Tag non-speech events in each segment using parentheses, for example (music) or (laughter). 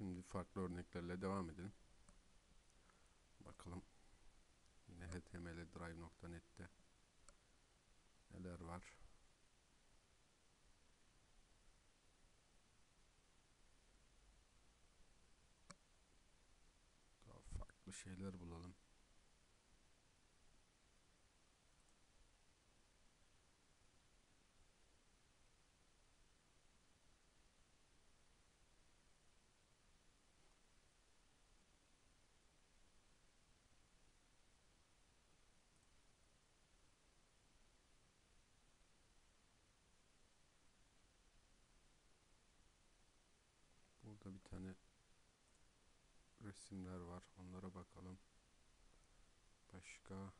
Şimdi farklı örneklerle devam edelim. Bakalım yine html drive.net'te neler var. Daha farklı şeyler bulalım. Burada bir tane resimler var. Onlara bakalım. Başka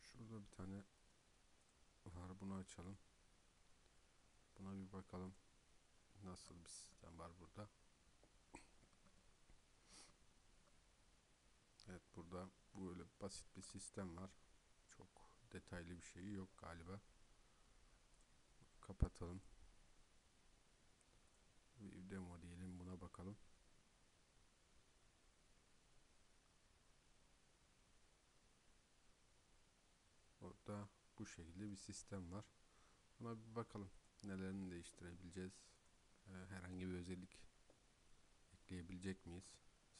Şurada bir tane var. Bunu açalım. Buna bir bakalım. Nasıl bir sistem var burada. Evet burada böyle basit bir sistem var. Çok detaylı bir şeyi yok galiba. Kapatalım. Bir demo diyelim buna bakalım. Orada bu şekilde bir sistem var. Buna bir bakalım. Nelerini değiştirebileceğiz. Ee, herhangi bir özellik ekleyebilecek miyiz?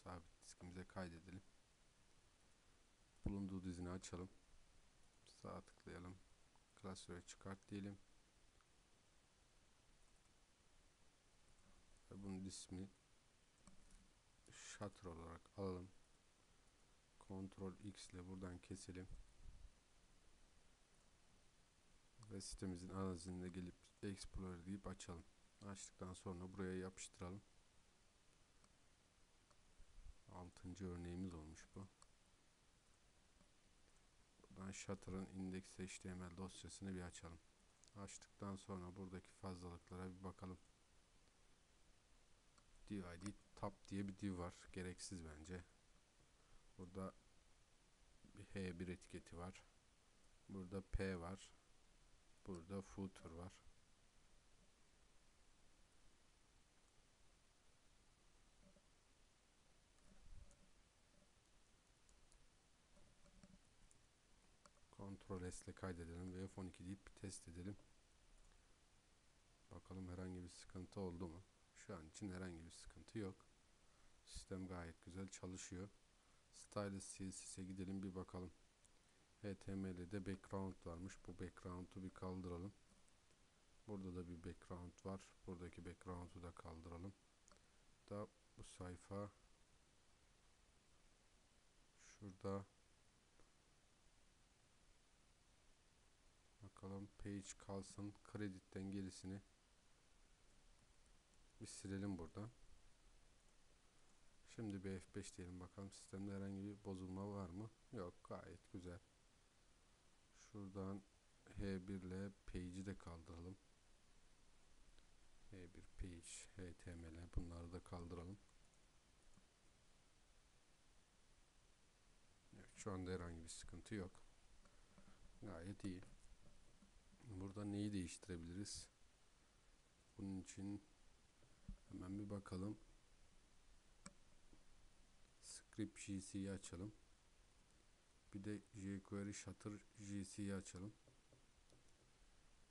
Sabit diskimize kaydedelim. Bulunduğu dizini açalım. Sağ tıklayalım. Klasöre çıkart diyelim. Ve bunun ismi shutter olarak alalım. Ctrl X ile buradan keselim. Ve sitemizin ana dizinine gelip Explorer deyip açalım. Açtıktan sonra buraya yapıştıralım. 6. örneğimiz olmuş bu. Shutter'ın index.html dosyasını bir açalım. Açtıktan sonra buradaki fazlalıklara bir bakalım. Div ID tab diye bir div var. Gereksiz bence. Burada bir H1 etiketi var. Burada P var. Burada footer var. Ctrl S ile kaydedelim ve F12 deyip test edelim. Bakalım herhangi bir sıkıntı oldu mu? Şu an için herhangi bir sıkıntı yok. Sistem gayet güzel çalışıyor. Stylus CSS'e gidelim bir bakalım. HTML'de background varmış. Bu background'u bir kaldıralım. Burada da bir background var. Buradaki background'u da kaldıralım. Da bu sayfa şurada bakalım page kalsın. Kreditten gerisini bir silelim buradan. Şimdi bir F5 diyelim bakalım sistemde herhangi bir bozulma var mı? Yok gayet güzel. Şuradan H1 ile page'i de kaldıralım. H1 page, HTML bunları da kaldıralım. Evet, şu anda herhangi bir sıkıntı yok. Gayet iyi. Burada neyi değiştirebiliriz? Bunun için hemen bir bakalım. Script GC'yi açalım. Bir de jQuery Shutter GC'yi açalım.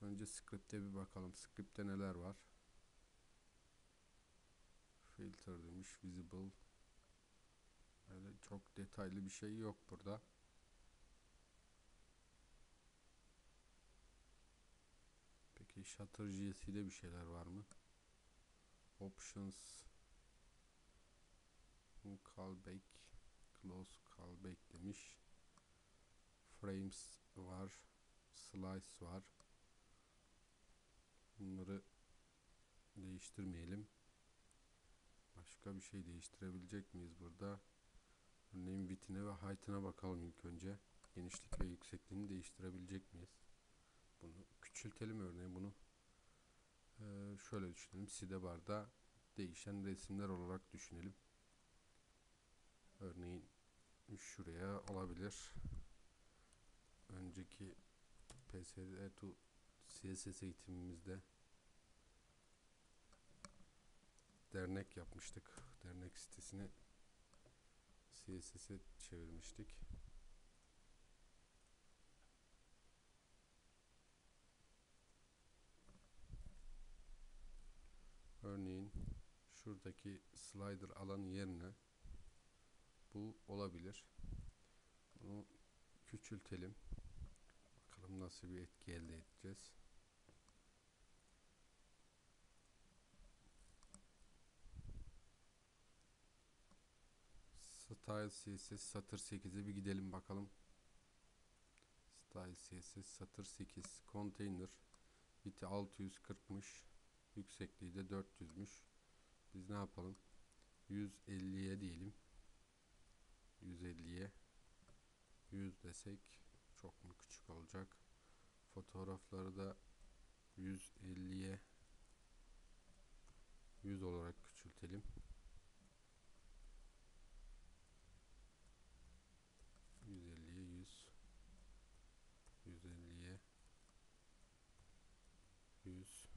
Önce script'e bir bakalım. Script'te neler var? Filter demiş. Visible. Öyle çok detaylı bir şey yok burada. Peki Shutter GC'de bir şeyler var mı? Options. Callback close callback demiş. Frames var. Slice var. Bunları değiştirmeyelim. Başka bir şey değiştirebilecek miyiz burada? Örneğin width'ine ve height'ına bakalım ilk önce. Genişlik ve yüksekliğini değiştirebilecek miyiz? Bunu küçültelim örneğin bunu ee, şöyle düşünelim sidebar'da değişen resimler olarak düşünelim örneğin şuraya olabilir. Önceki PSD2 CSS eğitimimizde dernek yapmıştık. Dernek sitesini CSS'e çevirmiştik. Örneğin şuradaki slider alan yerine bu olabilir. Bunu küçültelim. Bakalım nasıl bir etki elde edeceğiz. Style CSS satır 8'e bir gidelim bakalım. Style CSS satır 8 container biti 640'mış. Yüksekliği de 400'müş. Biz ne yapalım? 150'ye diyelim. 150'ye 100 desek çok mu küçük olacak? Fotoğrafları da 150'ye 100 olarak küçültelim. 150'ye 100 150'ye 100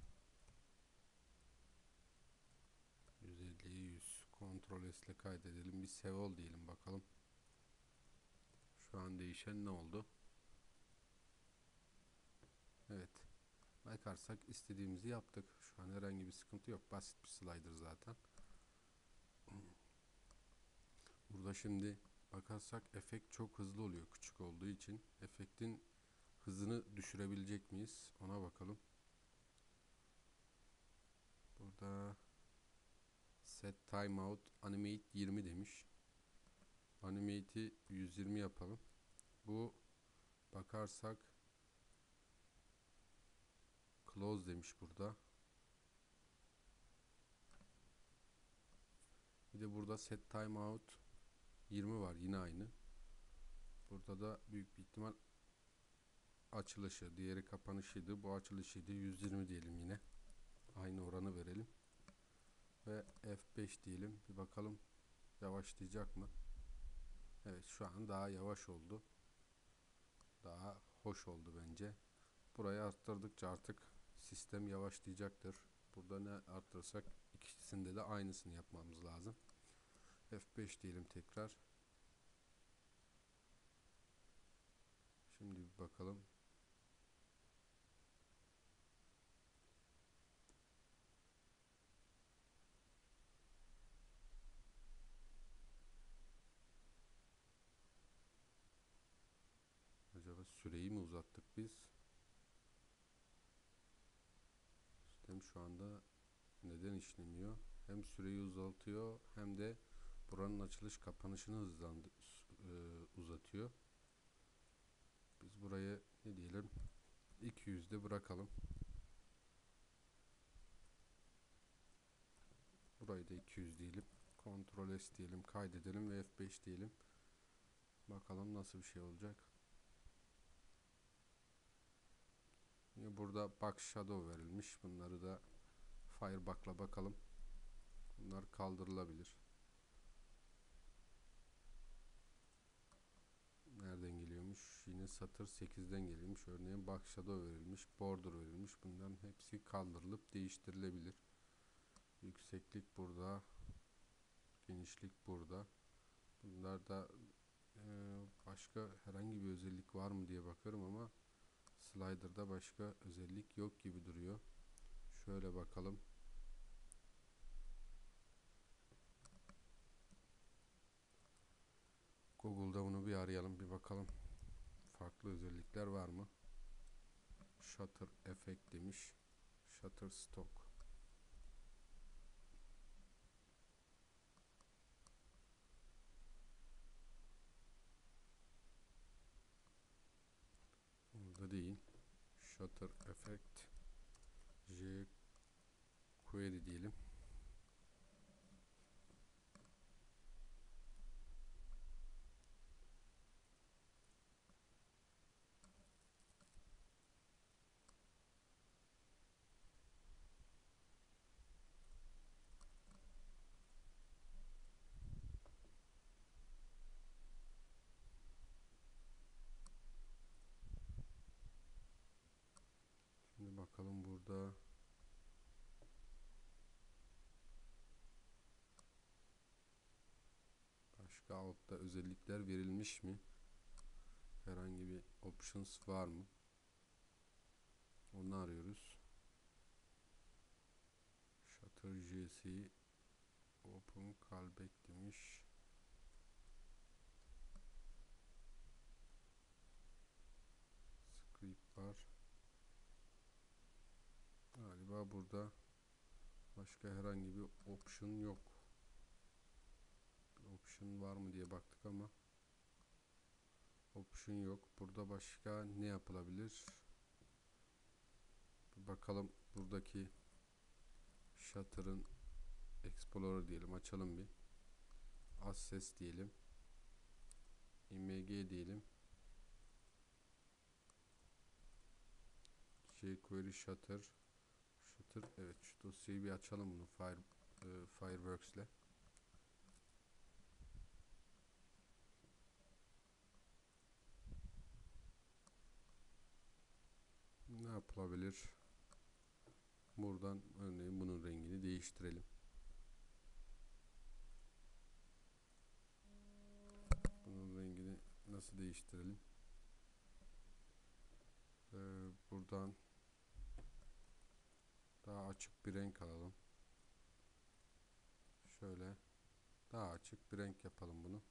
150'ye 100 Ctrl S ile kaydedelim. Bir save ol diyelim bakalım. Şu an değişen ne oldu? Evet. Bakarsak istediğimizi yaptık. Şu an herhangi bir sıkıntı yok. Basit bir slider zaten. (clears throat) Burada şimdi bakarsak efekt çok hızlı oluyor küçük olduğu için. Efektin hızını düşürebilecek miyiz? Ona bakalım. Burada set timeout animate 20 demiş. Animate'i 120 yapalım. Bu bakarsak close demiş burada. Bir de burada set timeout 20 var yine aynı. Burada da büyük bir ihtimal açılışı, diğeri kapanışıydı. Bu açılışıydı. 120 diyelim yine. Aynı oranı verelim. Ve F5 diyelim. Bir bakalım yavaşlayacak mı? Evet şu an daha yavaş oldu. Daha hoş oldu bence. Burayı arttırdıkça artık sistem yavaşlayacaktır. Burada ne arttırırsak ikisinde de aynısını yapmamız lazım. F5 diyelim tekrar. Şimdi bir bakalım. Süreyi mi uzattık biz? Sistem şu anda neden işlemiyor? Hem süreyi uzatıyor hem de buranın açılış kapanışını hızlandı, e, uzatıyor. Biz burayı ne diyelim? 200'de bırakalım. Burayı da 200 diyelim. Ctrl S diyelim, kaydedelim ve F5 diyelim. Bakalım nasıl bir şey olacak. Yine burada Box Shadow verilmiş. Bunları da Firebug'la bakalım. Bunlar kaldırılabilir. Nereden geliyormuş? Yine satır 8'den geliyormuş. Örneğin Box Shadow verilmiş. Border verilmiş. Bunların hepsi kaldırılıp değiştirilebilir. Yükseklik burada. Genişlik burada. Bunlar da e, başka herhangi bir özellik var mı diye bakıyorum ama Slider'da başka özellik yok gibi duruyor. Şöyle bakalım. Google'da bunu bir arayalım bir bakalım. Farklı özellikler var mı? Shutter effect demiş. Shutter Shutter effect J query diyelim. Bakalım burada. Başka altta özellikler verilmiş mi? Herhangi bir options var mı? Onu arıyoruz. Shutter JC Open Callback demiş. Script var. Galiba burada başka herhangi bir option yok. Bir option var mı diye baktık ama option yok. Burada başka ne yapılabilir? Bir bakalım buradaki Shutter'ın Explorer diyelim açalım bir. Access diyelim. img diyelim. jQuery Shutter Shutter evet şu dosyayı bir açalım bunu Fire e, Fireworks ile. Ne yapılabilir? Buradan örneğin bunun rengini değiştirelim. Bunun rengini nasıl değiştirelim? Ee, buradan daha açık bir renk alalım. Şöyle daha açık bir renk yapalım bunu.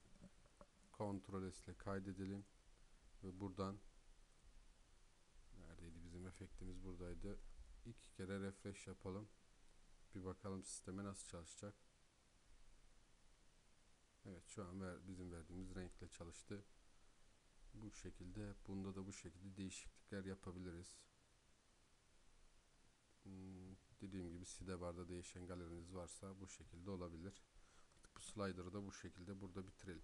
Ctrl S ile kaydedelim ve buradan neredeydi bizim efektimiz buradaydı. İki kere refresh yapalım. Bir bakalım sisteme nasıl çalışacak. Evet şu an ver, bizim verdiğimiz renkle çalıştı. Bu şekilde bunda da bu şekilde değişiklikler yapabiliriz. Hmm, dediğim gibi sidebarda değişen galeriniz varsa bu şekilde olabilir. Bu slider'ı da bu şekilde burada bitirelim.